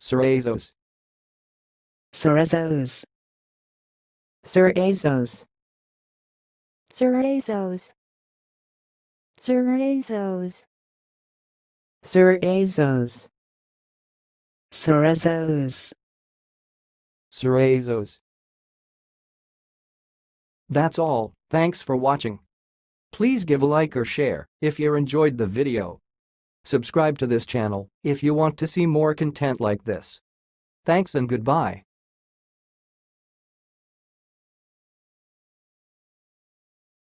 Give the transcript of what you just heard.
Cerezos. Cerezos. Cerezos. Cerezos. Cerezos. Cerezos. Cerezos. Cerezos. That's all, thanks for watching. Please give a like or share if you enjoyed the video. Subscribe to this channel if you want to see more content like this. Thanks and goodbye.